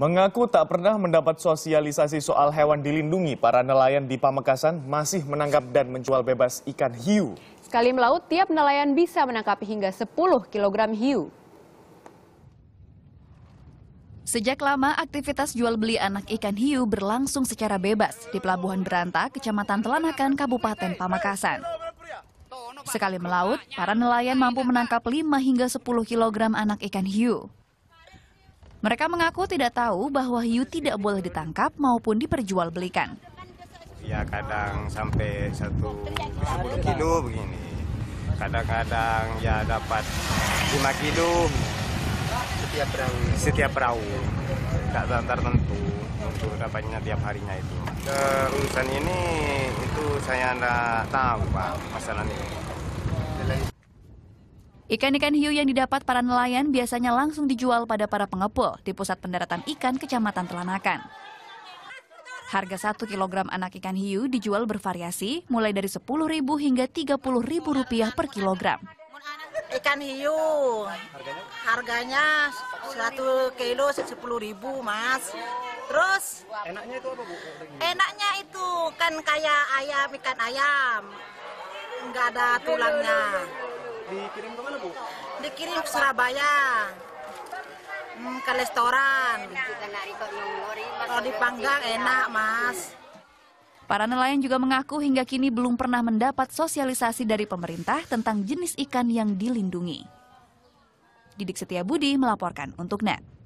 Mengaku tak pernah mendapat sosialisasi soal hewan dilindungi, para nelayan di Pamekasan masih menangkap dan menjual bebas ikan hiu. Sekali melaut, tiap nelayan bisa menangkap hingga 10 kg hiu. Sejak lama, aktivitas jual beli anak ikan hiu berlangsung secara bebas di Pelabuhan Beranta, Kecamatan Telanakan, Kabupaten Pamekasan. Sekali melaut, para nelayan mampu menangkap 5 hingga 10 kg anak ikan hiu. Mereka mengaku tidak tahu bahwa hiu tidak boleh ditangkap maupun diperjualbelikan. Ya kadang sampai satu 10 kilo begini. Kadang-kadang ya dapat 5 kilo setiap perahu. Setiap perahu. Tak tertentu untuk dapatnya tiap harinya itu. Urusan ini itu saya tidak tahu Pak masalah ini. Ikan-ikan hiu yang didapat para nelayan biasanya langsung dijual pada para pengepul di pusat pendaratan ikan Kecamatan Telanakan. Harga 1 kg anak ikan hiu dijual bervariasi mulai dari Rp10.000 hingga Rp30.000 per kilogram. Ikan hiu harganya 1 kilo 10.000 mas. Terus enaknya itu apa bu? Enaknya itu kan kayak ayam ikan ayam, nggak ada tulangnya. Dikirim ke mana Bu? Dikirim ke Surabaya. Hmm, ke restoran. Kalau dipanggang enak, Mas. Para nelayan juga mengaku hingga kini belum pernah mendapat sosialisasi dari pemerintah tentang jenis ikan yang dilindungi. Didik Setiabudi melaporkan untuk NET.